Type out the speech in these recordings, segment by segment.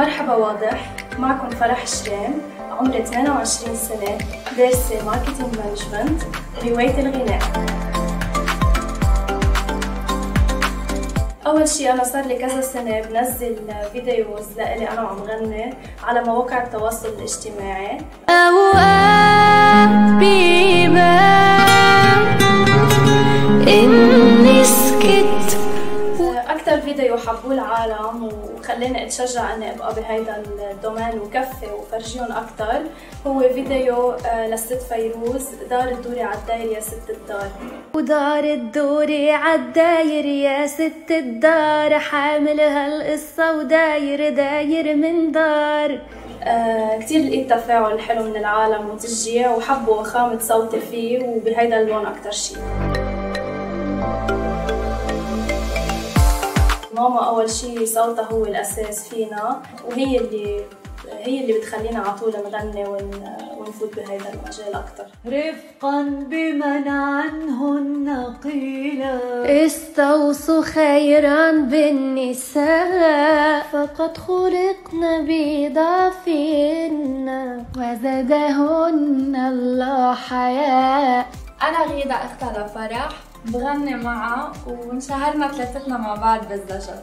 واضح. معكم فرح شريم عمري 28 سنة دارسة marketing management هواية الغناء. أول شي أنا صار لي كذا سنة بنزل videos لإلي أنا وعم غني على مواقع التواصل الاجتماعي. أكثر فيديو حبوه العالم وخلاني أتشجع إني أبقى بهيدا ال domaine وكفي وفرجيهم أكثر هو فيديو آه، للست فيروز دار الدوري على الداير يا ست الدار. ودار الدوري عالداير يا ست الدار حامل هالقصة وداير داير من دار. آه كتير لقيت تفاعل حلو من العالم وتشجيع وحبوا خامة صوتي فيه وبهيدا اللون أكتر شي. ماما أول شي صوتها هو الأساس فينا وهي اللي هي اللي بتخلينا على طول نغني ون... ونفوت بهيدا المجال أكتر. رفقا بمن عنهن قيل استوصوا خيرا بالنساء. فقد خلقن بضعفهن وزادهن الله حياء أنا غيدة أختها لفرح. بغني معها وانشهرنا ثلاثتنا مع بعض بالزجر.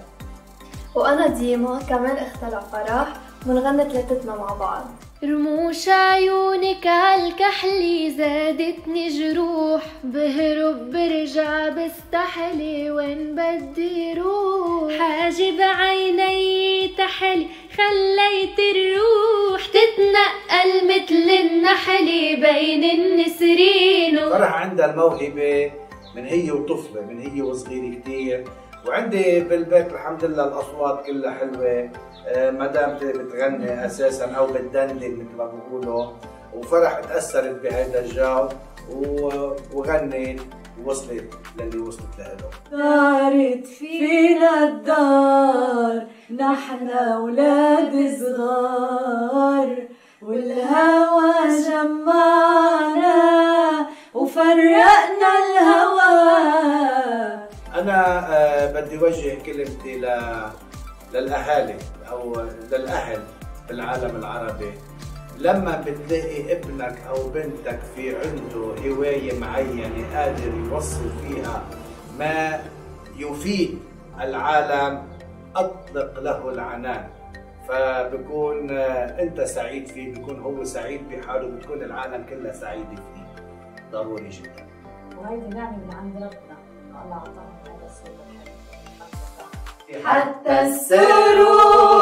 وأنا ديما كمان أختها لفرح. ونغني ثلاثتنا مع بعض. رموش عيونك عالكحلي زادتني جروح. بهرب برجع بستحلي وين بدي روح. حاجب عيني تحلي خليت الروح. تتنقل مثل النحل بين النسرين. فرح عندها الموهبة من هي وطفلة من هي وصغيرة كتير. وعندي بالبيت الحمد لله الأصوات كلها حلوة. آه، مدام بتغني أساسا أو بتدندن مثل ما بيقولوا. وفرح تأثرت بهذا الجو. وغنت ووصلت للي وصلت له دارت فينا الدار نحن أولاد صغار. والهوى جمعنا أنا آه، بدي وجه كلمتي ل... للأهالي أو للأهل بالعالم العربي. لما بتلاقي ابنك أو بنتك في عنده هواية معينة قادر يوصل فيها ما يفيد العالم أطلق له العنان. فبكون آه، أنت سعيد فيه بكون هو سعيد بحاله بتكون العالم كلها سعيدة فيه. ضروري جدا. وهيدي نعمة من عند ربنا. الله أعطاهم هذا السر حتى السرور